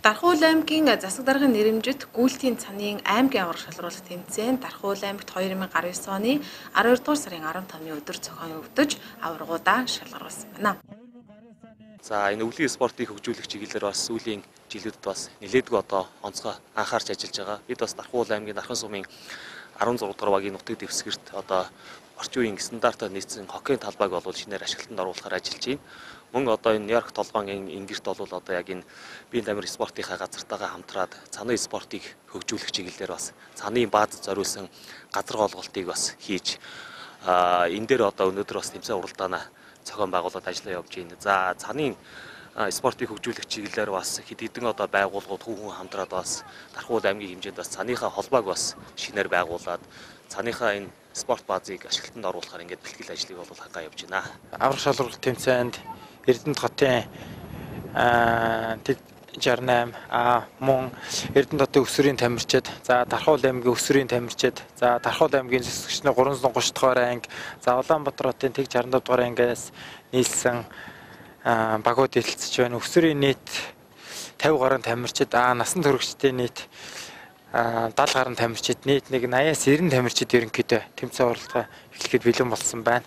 Дархуул аймгийн засаг даргын нэрэмжит гүйлтийн цанын аймгийн аврах шалруулах тэмцээн Дархуул аймагт 2019 оны 12 дугаар сарын 15-ны өдөр зохиогдож аваргуудаа шалгаруулсан байна. За энэ өвлийн спортыг хөгжүүлэх чиглэлээр бас сүүлийн жилүүдэд бас нэлээдгүй одоо онцгой анхаарч ажиллаж байгаа. Бид бас Дархуул аймгийн Дархан сумын 16 дугаар багийн нутаг дэвсгэрт одоо орчин үеийн стандартаар нийцсэн хоккейн талбайг бол шинээр ашиглалтанд оруулахаар ажиллаж байна. Мөн одоо энэ Нью-Йорк толгойн ингэрт бол одоо яг энэ биеийн тамир спортынхаа газартаагаа хамтраад цаны спортыг хөгжүүлэх чиглэлээр бас цаны бааз зориулсан газар голголтыг бас хийж энэ дээр одоо өнөөдөр бас тэмцээн уралдаанаа зохион байгуулалт ажиллаа явж байна. За цаны спортыг хөгжүүлэх чиглэлээр бас хэд хэдэн одоо байгууллагууд хүн хамтраад бас Дархуул аймгийн хэмжээнд бас цаныхаа холбоог бас шинээр байгуулад цаныхаа энэ спорт баазыг ашиглалтанд оруулахаар ингээд бэлтгэл ажлыг бол хангаа явж байна. Аврах шалралт тэмцээнд Эрдэнэт хотын тэг 68 а мөн Эрдэнэт хотын өсвөрийн тамирчид за Дархуул аймгийн өсвөрийн тамирчид за Дархуул аймгийн засагчны 330 дугаар анги за Улаанбаатар хотын тэг 65 дугаар ангиас нийлсэн багууд хэлэлцэж байна. Өсвөрийн нийт 50 гаруй тамирчид а насан туршидтын нийт 70 гаруй тамирчид нийт нэг 80-аас 90 тамирчид ерөнхийдөө тэмцээн уралдаа эхлэхэд бэлэн болсон байна.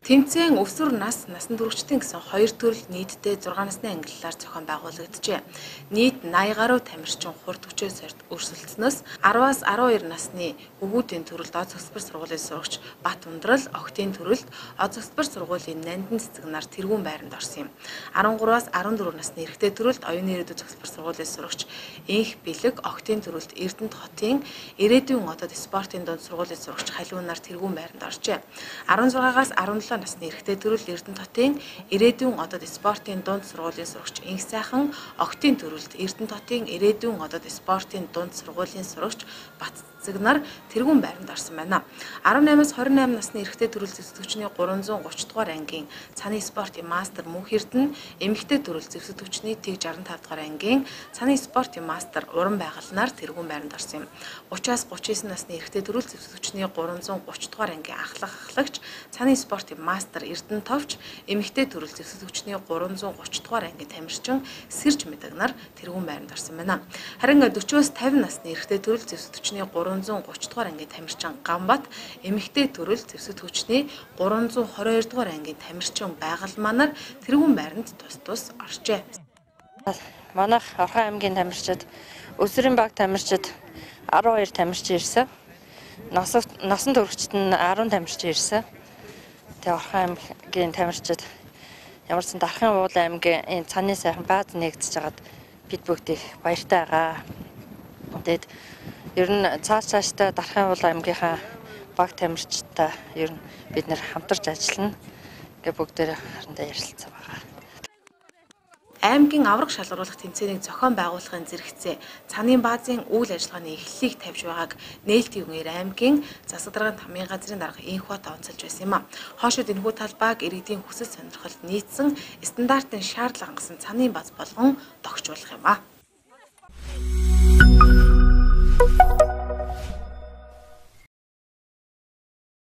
Тэмцээн өсвөр нас, насан туршидтын гэсэн хоёр төрөл нийтдээ 6 насны ангиллаар зохион байгуулагджээ. Нийт 80 гаруй тамирчин хурд хүчээс өрсөлдснөөс 10-аас 12 насны өвгүүдийн төрөлд од зөвсбөр сургуулийн сурагч Бат Ундрал, Октийн төрөлд од зөвсбөр сургуулийн Нандин цэцэг нар тэргүүн байранд орсон юм. 13-аас 14 насны эрэгтэй төрөлд оюуны ирээдүйн зөвсбөр сургуулийн сурагч Инх Бэлэг, Октийн төрөлд Эрдэнэт хотын ирээдүйн одод спортын дунд сургуулийн сурагч Халиун нар тэргүүн байранд оржээ. 16-аас 17 17 насны эрэгтэй төрөл Эрдэнэ хотын ирээдүйн одод спортын дунд сургуулийн сурагч Инх сайхан Октийн төрөлд Эрдэнэ хотын ирээдүйн одод спортын дунд сургуулийн сурагч Бат цэцэг нар тэргүүн байранд орсон байна. 18-аас 28 насны эрэгтэй төрөл зэвсэгчний 330 дугаар ангийн цаны спортын мастер Мөнх Эрдэнэ, эмэгтэй төрөл зэвсэгчний тэг 65 дугаар ангийн цаны спортын мастер Уран байгалнаар тэргүүн байранд орсон юм. 30-аас 39 насны эрэгтэй төрөл зэвсэгчний 330 дугаар ангийн ахлах ахлагч цаны спортын мастер Эрдэнэ Товч, эмэгтэй төрөл зэвсэгчний 330 дугаар ангийн тамирчин Сэрж Мэдагнаар тэргүүн байранд орсон байна. Харин 40-аас 50 насны эрэгтэй төрөл зэвсэгчний 330 дугаар ангийн тамирчин Гамбат эмэгтэй төрөл зэвсэг хүчний 322 дугаар ангийн тамирчин байгалмаанаар тэрүүн байранд тус тус орчээ. Манайх Орхон аймгийн тамирчид өсвөрийн баг тамирчид 12 тамирчин ирсэн. Насан туршид нь 10 тамирчин ирсэн. Тэгээ Орхон аймгийн тамирчид ямар ч Дархан уул аймгийн энэ цааны сайхан бааз нэгдэж хагаад бид бүгд их баяртай байгаа. Тэгээд ер нь цааш цааштай Дархан уул аймгийнхаа баг тамирчтай ер нь бид нэр хамтарч ажиллана. Гэ бүгдээр харандаа ярилцсан байгаа. Аймгийн аврах шалгаруулах тэмцээнийг зохион байгуулахын зэрэгцээ цанын баазын үйл ажиллагааны эхлэлийг тавьж байгааг нээлтийн үгээр аймгийн засаг даргын тамийн газрын дарга инхот онцолж байсан юм а. Хоошид энэхүү талбайг иргэдийн хүсэл сонирхолд нийцсэн стандартын шаардлага хангасан цанын бааз болгон тогтчуулах юм а.